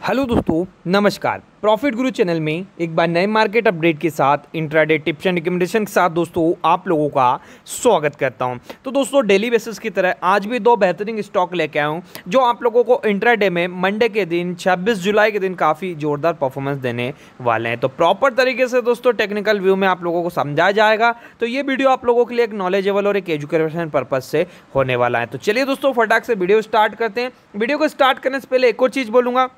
Hello दोस्तों, नमस्कार। Profit गुरु channel में एक बार नए मार्केट अपडेट के साथ इंट्राडे टिप्स एंड रिकमेंडेशन के साथ दोस्तों, आप लोगों का स्वागत करता हूँ। तो दोस्तों डेली बेसिस की तरह आज भी दो बेहतरीन स्टॉक लेके आया हूँ, जो आप लोगों को इंट्राडे में मंडे के दिन 26 जुलाई के दिन काफ़ी जोरदार परफॉर्मेंस देने वाले हैं। तो प्रॉपर तरीके से दोस्तों टेक्निकल व्यू में आप लोगों को समझाया जाएगा। तो ये वीडियो आप लोगों के लिए एक नॉलेजेबल और एक एजुकेशन पर्पज से होने वाला है। तो चलिए दोस्तों, फटाक से वीडियो स्टार्ट करते हैं। वीडियो को स्टार्ट करने से पहले एक और चीज़ बोलूँगा।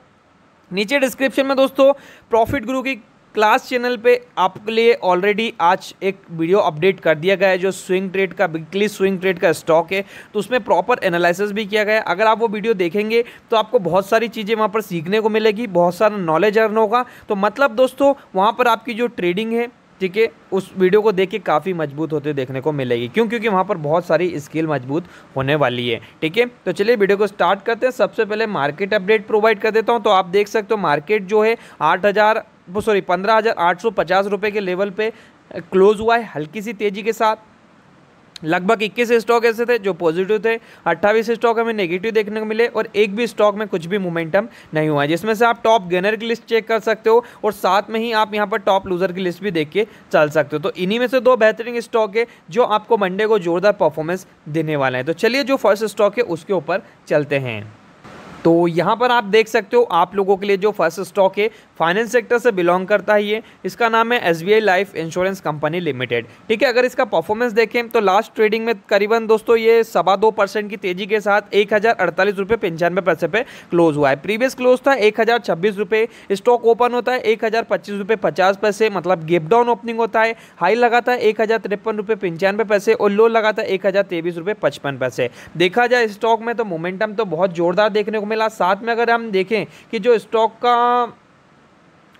नीचे डिस्क्रिप्शन में दोस्तों प्रॉफिट गुरु की क्लास चैनल पे आपके लिए ऑलरेडी आज एक वीडियो अपडेट कर दिया गया है, जो स्विंग ट्रेड का वीकली स्विंग ट्रेड का स्टॉक है। तो उसमें प्रॉपर एनालिसिस भी किया गया है। अगर आप वो वीडियो देखेंगे तो आपको बहुत सारी चीज़ें वहाँ पर सीखने को मिलेगी, बहुत सारा नॉलेज अर्न होगा। तो मतलब दोस्तों, वहाँ पर आपकी जो ट्रेडिंग है ठीक है, उस वीडियो को देख के काफ़ी मज़बूत होते देखने को मिलेगी। क्यों? क्योंकि वहाँ पर बहुत सारी स्किल मज़बूत होने वाली है, ठीक है? तो चलिए वीडियो को स्टार्ट करते हैं। सबसे पहले मार्केट अपडेट प्रोवाइड कर देता हूँ। तो आप देख सकते हो मार्केट जो है आठ हज़ार, सॉरी, पंद्रह हज़ार आठ सौ पचास रुपये के लेवल पर क्लोज हुआ है, हल्की सी तेज़ी के साथ। लगभग 21 स्टॉक ऐसे थे जो पॉजिटिव थे 28 स्टॉक हमें नेगेटिव देखने को मिले और एक भी स्टॉक में कुछ भी मोमेंटम नहीं हुआ। जिसमें से आप टॉप गेनर की लिस्ट चेक कर सकते हो और साथ में ही आप यहाँ पर टॉप लूजर की लिस्ट भी देख के चल सकते हो। तो इन्हीं में से दो बेहतरीन स्टॉक है जो आपको मंडे को जोरदार परफॉर्मेंस देने वाला है। तो चलिए जो फ़र्स्ट स्टॉक है उसके ऊपर चलते हैं। तो यहाँ पर आप देख सकते हो, आप लोगों के लिए जो फ़र्स्ट स्टॉक है फाइनेंस सेक्टर से बिलोंग करता है ये इसका नाम है SBI life insurance company limited ठीक है, अगर इसका परफॉर्मेंस देखें तो लास्ट ट्रेडिंग में करीबन दोस्तों ये सवा दो परसेंट की तेज़ी के साथ एक हज़ार अड़तालीस रुपये पंचानवे पैसे पे क्लोज हुआ है। प्रीवियस क्लोज था एक हज़ार छब्बीस रुपये स्टॉक ओपन होता है एक हज़ार पच्चीस रुपये पचास पैसे मतलब गेप डाउन ओपनिंग होता है। हाई लगा था एक हज़ार तिरपन रुपये पंचानवे पैसे और लो लगा था एक हज़ार तेईस रुपये पचपन पैसे। देखा जाए स्टॉक में तो मोमेंटम तो बहुत जोरदार देखने को मिला। साथ में अगर हम देखें कि जो स्टॉक का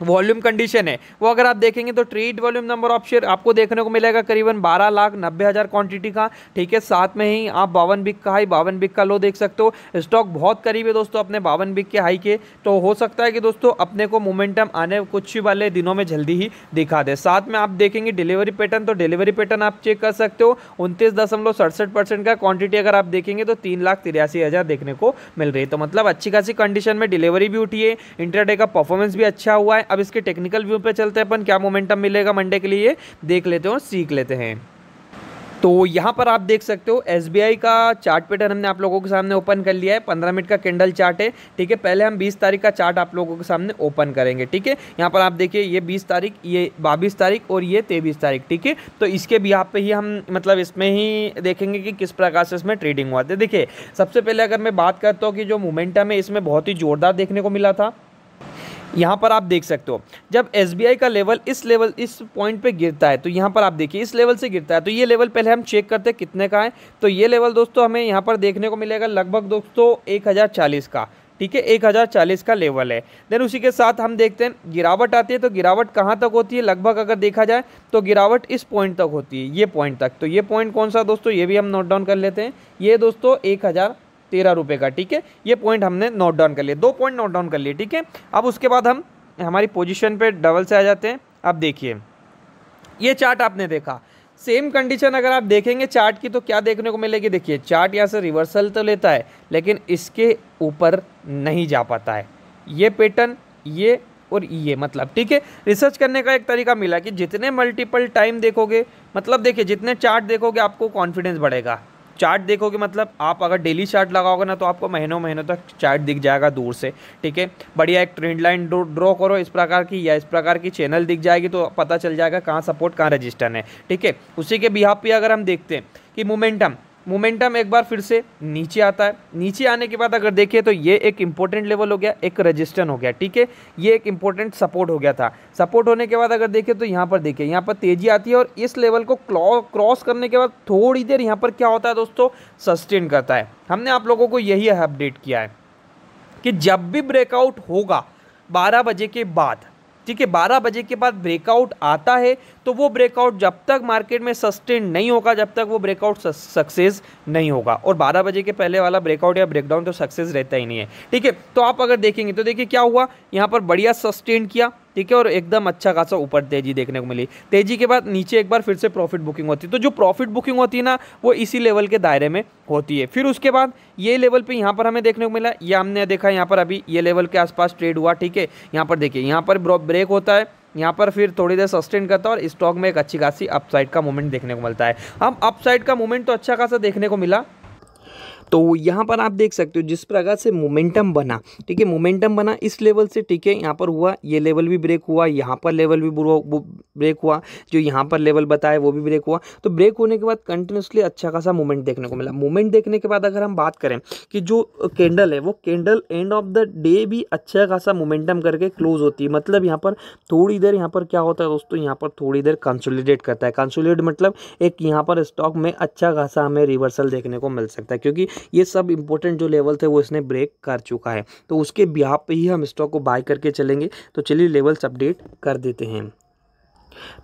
वॉल्यूम कंडीशन है। वो अगर आप देखेंगे तो trade volume number of share आपको देखने को मिलेगा करीबन 12 लाख नब्बे हज़ार क्वांटिटी का। ठीक है, साथ में ही आप बावन बिक का हाई बावन बिक का लो देख सकते हो। स्टॉक बहुत करीब है दोस्तों अपने बावन बिक के हाई के। तो हो सकता है कि दोस्तों अपने को मोमेंटम आने कुछ ही वाले दिनों में जल्दी ही दिखा दे। साथ में आप देखेंगे डिलीवरी पैटर्न तो डिलीवरी पैटर्न आप चेक कर सकते हो। उनतीस दशमलव सड़सठ परसेंट का क्वांटिटी अगर आप देखेंगे तो तीन लाख तिरासी हज़ार देखने को मिल रही है। तो मतलब अच्छी खासी कंडीशन में डिलीवरी भी उठी है। इंटरडे का परफॉर्मेंस भी अच्छा हुआ है। अब इसके टेक्निकल व्यू पे चलते हैं अपन, क्या मोमेंटम मिलेगा मंडे के लिए, देख लेते हैं और सीख लेते हैं। तो यहाँ पर आप देख सकते हो एसबीआई का चार्ट पैटर्न हमने आप लोगों के सामने ओपन कर लिया है। पंद्रह मिनट का कैंडल चार्ट है, ठीक है? पहले हम बीस तारीख का चार्ट आप लोगों के सामने ओपन करेंगे, ठीक है? यहाँ पर आप देखिए, ये बीस तारीख, ये बाईस तारीख और ये तेईस तारीख, ठीक है? तो इसके भी यहाँ पे ही हम मतलब इसमें ही देखेंगे कि किस प्रकार से इसमें ट्रेडिंग हुआ था। देखिए, सबसे पहले अगर मैं बात करता हूँ कि जो मोमेंटम है, इसमें बहुत ही जोरदार देखने को मिला था। यहाँ पर आप देख सकते हो, जब SBI का लेवल इस लेवल इस पॉइंट पे गिरता है तो यहाँ पर आप देखिए, इस लेवल से गिरता है तो ये लेवल पहले हम चेक करते हैं कितने का है। तो ये लेवल दोस्तों हमें यहाँ पर देखने को मिलेगा, लगभग दोस्तों एक हज़ार चालीस का, ठीक है, एक हज़ार चालीस का लेवल है। देन उसी के साथ हम देखते हैं, गिरावट आती है तो गिरावट कहाँ तक होती है? लगभग अगर देखा जाए तो गिरावट इस पॉइंट तक होती है, ये पॉइंट तक। तो ये पॉइंट कौन सा दोस्तों? ये भी हम नोट डाउन कर लेते हैं। ये दोस्तों एक हज़ार तेरह रुपये का, ठीक है? ये पॉइंट हमने नोट डाउन कर लिए। दो पॉइंट नोट डाउन कर लिए, ठीक है? अब उसके बाद हम हमारी पोजिशन पर डबल से आ जाते हैं। अब देखिए, ये चार्ट आपने देखा। सेम कंडीशन अगर आप देखेंगे चार्ट की तो क्या देखने को मिलेगी? देखिए चार्ट यहाँ से रिवर्सल तो लेता है, लेकिन इसके ऊपर नहीं जा पाता है। ये पैटर्न ये और ये मतलब ठीक है? रिसर्च करने का एक तरीका मिला कि जितने मल्टीपल टाइम देखोगे मतलब देखिए, जितने चार्ट देखोगे, आपको कॉन्फिडेंस बढ़ेगा। चार्ट देखोगे मतलब आप अगर डेली चार्ट लगाओगे ना तो आपको महीनों महीनों तक चार्ट दिख जाएगा दूर से, ठीक है? बढ़िया एक ट्रेंड लाइन ड्रॉ करो इस प्रकार की, या इस प्रकार की चैनल दिख जाएगी तो पता चल जाएगा कहाँ सपोर्ट कहाँ रजिस्टर है, ठीक है? उसी के बिहार पर अगर हम देखते हैं कि मोमेंटम मोमेंटम एक बार फिर से नीचे आता है। नीचे आने के बाद अगर देखिए तो ये एक इंपॉर्टेंट लेवल हो गया, एक रजिस्टर हो गया, ठीक है? ये एक इंपॉर्टेंट सपोर्ट हो गया था। सपोर्ट होने के बाद अगर देखिए तो यहाँ पर देखिए, यहाँ पर तेज़ी आती है और इस लेवल को क्रॉस करने के बाद थोड़ी देर यहाँ पर क्या होता है दोस्तों? सस्टेन करता है। हमने आप लोगों को यही अपडेट किया है कि जब भी ब्रेकआउट होगा, बारह बजे के बाद ठीक है, बारह बजे के बाद ब्रेकआउट आता है तो वो ब्रेकआउट जब तक मार्केट में सस्टेन नहीं होगा, जब तक वो ब्रेकआउट सक्सेस नहीं होगा। और बारह बजे के पहले वाला ब्रेकआउट या ब्रेकडाउन तो सक्सेस रहता ही नहीं है। ठीक है तो आप अगर देखेंगे तो देखिए क्या हुआ? यहाँ पर बढ़िया सस्टेन किया। ठीक है, और एकदम अच्छा खासा ऊपर तेज़ी देखने को मिली। तेज़ी के बाद नीचे एक बार फिर से प्रॉफिट बुकिंग होती है। तो जो प्रॉफिट बुकिंग होती है ना, वो इसी लेवल के दायरे में होती है। फिर उसके बाद ये लेवल पे यहाँ पर हमें देखने को मिला, ये हमने देखा यहाँ पर अभी, ये लेवल के आसपास ट्रेड हुआ, ठीक है। यहाँ पर देखिए, यहाँ पर ब्रेक होता है, यहाँ पर फिर थोड़ी देर सस्टेन करता है, और स्टॉक में एक अच्छी खासी अपसाइड का मूवमेंट देखने को मिलता है। हम अपसाइड का मूवमेंट तो अच्छा खासा देखने को मिला तो यहाँ पर आप देख सकते हो जिस प्रकार से मोमेंटम बना, ठीक है? मोमेंटम बना इस लेवल से, ठीक है? यहाँ पर हुआ, ये लेवल भी ब्रेक हुआ, यहाँ पर लेवल भी ब्रेक हुआ, जो यहाँ पर लेवल बताया, वो भी ब्रेक हुआ। तो ब्रेक होने के बाद कंटिन्यूसली अच्छा खासा मूवमेंट देखने को मिला। मूवमेंट देखने के बाद अगर हम बात करें कि जो कैंडल है, वो candle end of the day भी अच्छा खासा मोमेंटम करके क्लोज होती है। मतलब यहाँ पर थोड़ी देर, यहाँ पर क्या होता है दोस्तों? यहाँ पर थोड़ी देर कंसोलिडेट करता है। कंसोलिडेट मतलब एक यहाँ पर स्टॉक में अच्छा खासा हमें रिवर्सल देखने को मिल सकता है, क्योंकि ये सब इंपॉर्टेंट जो लेवल थे, वो इसने ब्रेक कर चुका है। तो उसके ब्याह पे ही हम स्टॉक को बाय करके चलेंगे। तो चलिए लेवल्स अपडेट कर देते हैं।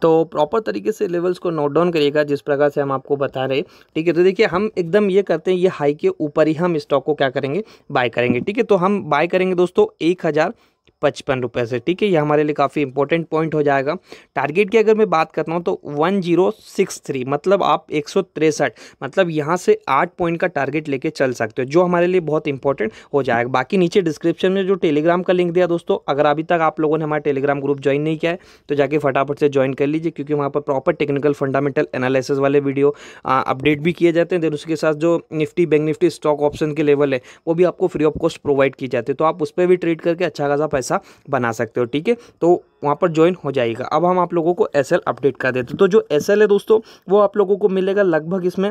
तो प्रॉपर तरीके से लेवल्स को नोट डाउन करिएगा, जिस प्रकार से हम आपको बता रहे ठीक है तो देखिए, हम एकदम ये करते हैं, ये हाई के ऊपर ही हम स्टॉक को क्या करेंगे? बाय करेंगे। ठीक है तो हम बाय करेंगे दोस्तों, एक हज़ार पचपन रुपये से, ठीक है? ये हमारे लिए काफ़ी इंपॉर्टेंट पॉइंट हो जाएगा। टारगेट की अगर मैं बात करता हूँ तो वन ज़ीरो सिक्स थ्री मतलब आप एक सौ तिरसठ मतलब यहाँ से आठ पॉइंट का टारगेट लेके चल सकते हो, जो हमारे लिए बहुत इंपॉर्टेंट हो जाएगा। बाकी नीचे डिस्क्रिप्शन में जो टेलीग्राम का लिंक दिया दोस्तों, अगर अभी तक आप लोगों ने हमारा टेलीग्राम ग्रुप ज्वाइन नहीं किया है तो जाके फटाफट से ज्वाइन कर लीजिए, क्योंकि वहाँ पर प्रॉपर टेक्निकल फंडामेंटल एनालिसिस वाले वीडियो अपडेट भी किए जाते हैं। देन उसके साथ जो Nifty, bank Nifty stock option के लेवल है, वो भी आपको फ्री ऑफ़ कॉस्ट प्रोवाइड किए जाते हैं। तो आप उस पर भी ट्रेड करके अच्छा खासा पैसा पैसा बना सकते हो, ठीक है? तो वहाँ पर ज्वाइन हो जाएगा अब हम आप लोगों को एसएल अपडेट कर देते तो जो एसएल है दोस्तों, वो आप लोगों को मिलेगा लगभग इसमें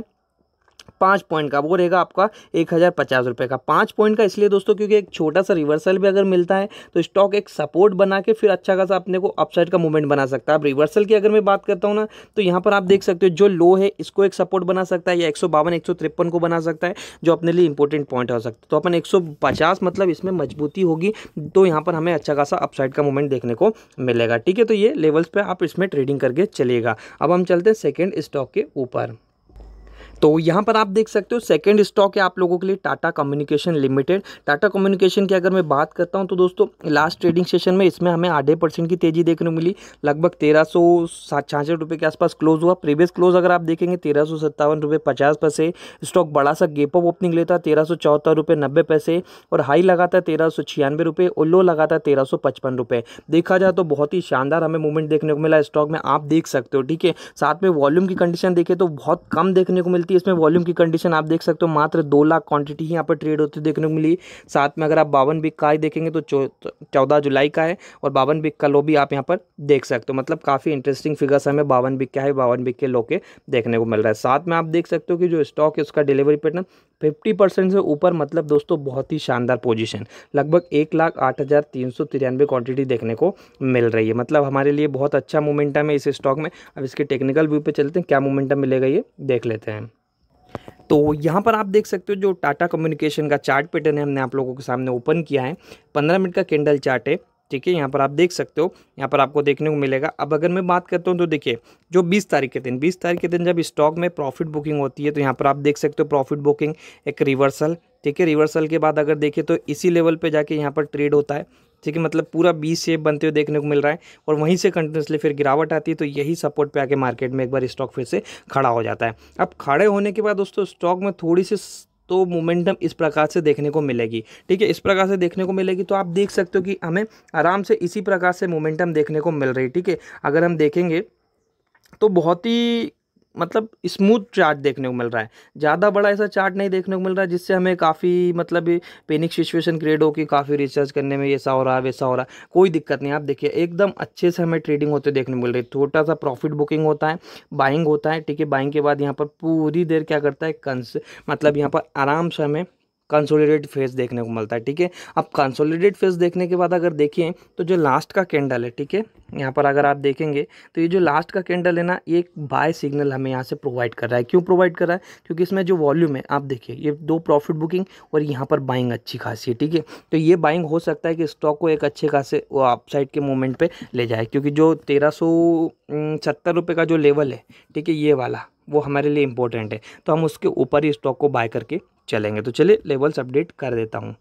पाँच पॉइंट का, वो रहेगा आपका एक हज़ार पचास रुपये का। पाँच पॉइंट का इसलिए दोस्तों, क्योंकि एक छोटा सा रिवर्सल भी अगर मिलता है तो स्टॉक एक सपोर्ट बना के फिर अच्छा खासा अपने को अपसाइड का मूवमेंट बना सकता है। अब रिवर्सल की अगर मैं बात करता हूँ ना तो यहाँ पर आप देख सकते हो, जो लो है, इसको एक सपोर्ट बना सकता है या एक सौ को बना सकता है, जो अपने लिए इंपॉर्टेंट पॉइंट हो सकता है। तो अपन एक सौ पचास मतलब इसमें मजबूती होगी तो यहाँ पर हमें अच्छा खासा अपसाइड का मूवमेंट देखने को मिलेगा। ठीक है तो ये लेवल्स पर आप इसमें ट्रेडिंग करके चलेगा अब हम चलते हैं सेकेंड स्टॉक के ऊपर। तो यहाँ पर आप देख सकते हो सेकेंड स्टॉक है आप लोगों के लिए Tata communication limited Tata communication की अगर मैं बात करता हूँ तो दोस्तों लास्ट ट्रेडिंग सेशन में इसमें हमें आधे परसेंट की तेज़ी देखने को मिली। लगभग तेरह सौ छियासठ रुपये के आसपास क्लोज हुआ। प्रीवियस क्लोज अगर आप देखेंगे, तेरह सौ सत्तावन रुपये पचास पैसे। स्टॉक बड़ा सा गेप अप ओपनिंग लेता तेरह सौ चौहत्तर रुपये नब्बे पैसे। और हाई लगाता है, तेरह सौ छियानवे रुपये और लो लगाता है, तेरह सौ पचपन रुपये देखा जाए तो बहुत ही शानदार हमें मूवमेंट देखने को मिला स्टॉक में। आप देख सकते हो, ठीक है? साथ में वॉल्यूम की कंडीशन देखें तो बहुत कम देखने को मिलती मिलती है, इसमें वॉल्यूम की कंडीशन आप देख सकते हो, मात्र दो लाख क्वांटिटी ही यहाँ पर ट्रेड होती देखने को मिली। साथ में अगर आप बावन बिक का ही देखेंगे तो चौदह जुलाई का है और बावन बिक का लो भी आप यहाँ पर देख सकते हो। मतलब काफ़ी इंटरेस्टिंग फिगर्स हमें बावन बिक का है, बावन बिक के लो के देखने को मिल रहा है। साथ में आप देख सकते हो कि जो स्टॉक है, उसका डिलीवरी पैटर्न फिफ्टी परसेंट से ऊपर मतलब दोस्तों बहुत ही शानदार पोजीशन लगभग एक लाख आठ हज़ार तीन सौ तिरानवे क्वान्टिटी देखने को मिल रही है। मतलब हमारे लिए बहुत अच्छा मोमेंटम है इस स्टॉक में। अब इसके टेक्निकल व्यू पे चलते हैं, क्या मोमेंटम मिलेगा ये देख लेते हैं। तो यहाँ पर आप देख सकते हो जो टाटा कम्युनिकेशन का चार्ट पैटर्न है, हमने आप लोगों के सामने ओपन किया है। पंद्रह मिनट का कैंडल चार्ट है। ठीक है, यहाँ पर आप देख सकते हो, यहाँ पर आपको देखने को मिलेगा। अब अगर मैं बात करता हूँ तो देखिए, जो 20 तारीख के दिन 20 तारीख के दिन जब स्टॉक में प्रॉफिट बुकिंग होती है तो यहाँ पर आप देख सकते हो प्रॉफिट बुकिंग एक रिवर्सल, ठीक है, रिवर्सल के बाद अगर देखें तो इसी लेवल पे जाके यहाँ पर ट्रेड होता है। ठीक है मतलब पूरा बी शेप बनते हुए देखने को मिल रहा है और वहीं से कंटिन्यूसली फिर गिरावट आती है तो यही सपोर्ट पे आके मार्केट में एक बार स्टॉक फिर से खड़ा हो जाता है। अब खड़े होने के बाद दोस्तों स्टॉक में थोड़ी सी तो मोमेंटम इस प्रकार से देखने को मिलेगी। ठीक है, इस प्रकार से देखने को मिलेगी तो आप देख सकते हो कि हमें आराम से इसी प्रकार से मोमेंटम देखने को मिल रही है। ठीक है, अगर हम देखेंगे तो बहुत ही मतलब स्मूथ चार्ट देखने को मिल रहा है। ज़्यादा बड़ा ऐसा चार्ट नहीं देखने को मिल रहा है जिससे हमें काफ़ी मतलब पेनिक सिचुएशन क्रिएट हो कि काफ़ी रिसर्च करने में ऐसा हो रहा है वैसा हो रहा। है कोई दिक्कत नहीं, आप देखिए, एकदम अच्छे से हमें ट्रेडिंग होते देखने को मिल रही है। छोटा सा प्रॉफिट बुकिंग होता है बाइंग होता है, ठीक है? बाइंग के बाद यहाँ पर पूरी देर क्या करता है? कंस मतलब यहाँ पर आराम से हमें कंसोलिडेट फेस देखने को मिलता है, ठीक है? अब कंसोलिडेट फेस देखने के बाद अगर देखें तो जो लास्ट का कैंडल है, ठीक है? यहाँ पर अगर आप देखेंगे तो ये जो लास्ट का कैंडल है ना, ये एक बाय सिग्नल हमें यहाँ से प्रोवाइड कर रहा है। क्यों प्रोवाइड कर रहा है? क्योंकि इसमें जो वॉल्यूम है, आप देखिए, ये दो प्रॉफिट बुकिंग और यहाँ पर बाइंग अच्छी खासी है, ठीक है? तो ये बाइंग हो सकता है कि स्टॉक को एक अच्छे खासे, वो अपसाइड के मूवमेंट पर ले जाए, क्योंकि जो तेरह सौ का जो लेवल है, ठीक है, ये वाला, वो हमारे लिए इंपॉर्टेंट है। तो हम उसके ऊपर ही स्टॉक को बाय करके चलेंगे। तो चलिए लेवल्स अपडेट कर देता हूँ।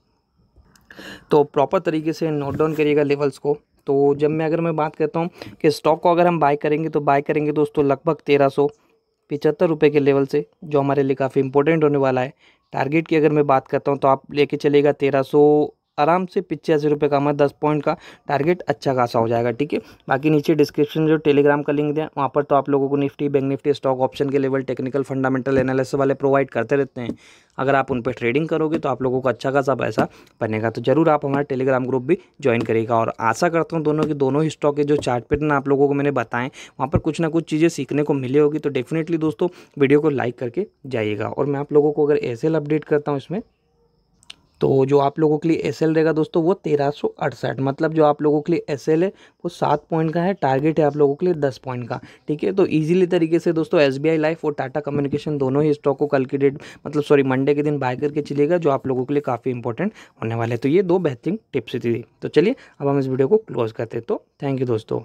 तो प्रॉपर तरीके से नोट डाउन करिएगा लेवल्स को। तो जब मैं, अगर मैं बात करता हूँ कि स्टॉक को अगर हम बाय करेंगे तो बाय करेंगे दोस्तों लगभग तेरह सौ पिचहत्तर रुपये के लेवल से, जो हमारे लिए काफ़ी इंपॉर्टेंट होने वाला है। टारगेट की अगर मैं बात करता हूँ तो आप लेके चलेगा तेरह सौ आराम से पिचासी रुपये का हमारा दस पॉइंट का टारगेट अच्छा खासा हो जाएगा, ठीक है? बाकी नीचे डिस्क्रिप्शन जो टेलीग्राम का लिंक दिया वहाँ पर तो आप लोगों को Nifty, bank Nifty, stock option के लेवल, टेक्निकल, फंडामेंटल एनालिसिस वाले प्रोवाइड करते रहते हैं। अगर आप उन पर ट्रेडिंग करोगे तो आप लोगों को अच्छा खासा पैसा बनेगा तो ज़रूर आप हमारा टेलीग्राम ग्रुप भी ज्वाइन करेगा और आशा करता हूँ दोनों की, दोनों ही स्टॉक के जो चार्ट पैटर्न आप लोगों को मैंने बताएँ, वहाँ पर कुछ ना कुछ चीज़ें सीखने को मिली होगी तो डेफिनेटली दोस्तों वीडियो को लाइक करके जाइएगा। और मैं आप लोगों को अगर ऐसे अपडेट करता हूँ इसमें तो जो आप लोगों के लिए एस एल रहेगा दोस्तों, वो तेरह सौ अड़सठ। मतलब जो आप लोगों के लिए एस एल है, वो सात पॉइंट का है टारगेट है आप लोगों के लिए दस पॉइंट का। ठीक है? तो इजीली तरीके से दोस्तों एस बी लाइफ और टाटा कम्युनिकेशन दोनों ही स्टॉक को कल की डेट मतलब सॉरी मंडे के दिन बाय करके चलेगा जो आप लोगों के लिए काफ़ी इंपॉर्टेंट होने वाले तो ये दो बेहतरीन टिप्स थी। तो चलिए, अब हम इस वीडियो को क्लोज करते तो थैंक यू दोस्तों।